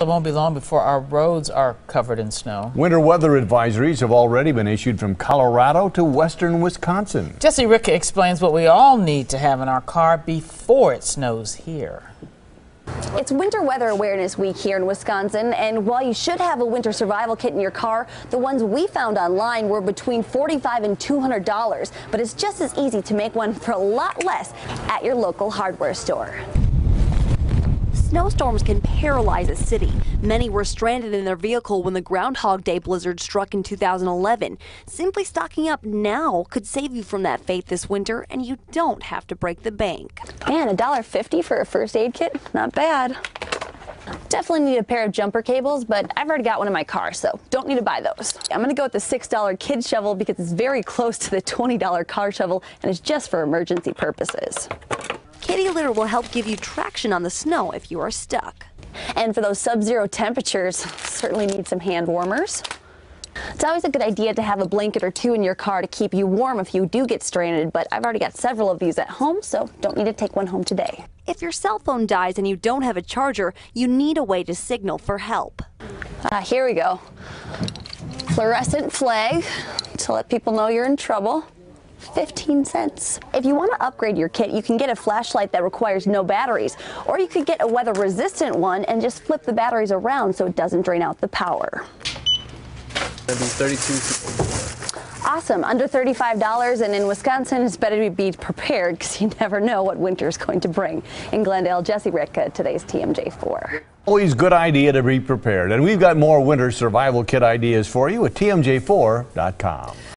It won't be long before our roads are covered in snow. Winter weather advisories have already been issued from Colorado to western Wisconsin. Jesse Ritka explains what we all need to have in our car before it snows here. It's Winter Weather Awareness Week here in Wisconsin, and while you should have a winter survival kit in your car, the ones we found online were between 45 and $200. But it's just as easy to make one for a lot less at your local hardware store. Snowstorms can paralyze a city. Many were stranded in their vehicle when the Groundhog Day blizzard struck in 2011. Simply stocking up now could save you from that fate this winter, and you don't have to break the bank. Man, $1.50 for a first aid kit? Not bad. Definitely need a pair of jumper cables, but I've already got one in my car, so don't need to buy those. I'm going to go with the $6 kid shovel because it's very close to the $20 car shovel and it's just for emergency purposes. Will help give you traction on the snow if you are stuck. And for those sub-zero temperatures, certainly need some hand warmers. It's always a good idea to have a blanket or two in your car to keep you warm if you do get stranded, but I've already got several of these at home, so don't need to take one home today. If your cell phone dies and you don't have a charger, you need a way to signal for help. Ah, here we go. Fluorescent flag to let people know you're in trouble. 15 cents. If you want to upgrade your kit, you can get a flashlight that requires no batteries, or you could get a weather resistant one and just flip the batteries around so it doesn't drain out the power. That'd be 32. Awesome, under $35, and in Wisconsin, it's better to be prepared because you never know what winter is going to bring. In Glendale, Jesse Ritka, today's TMJ4. Always good idea to be prepared. And we've got more winter survival kit ideas for you at TMJ4.com.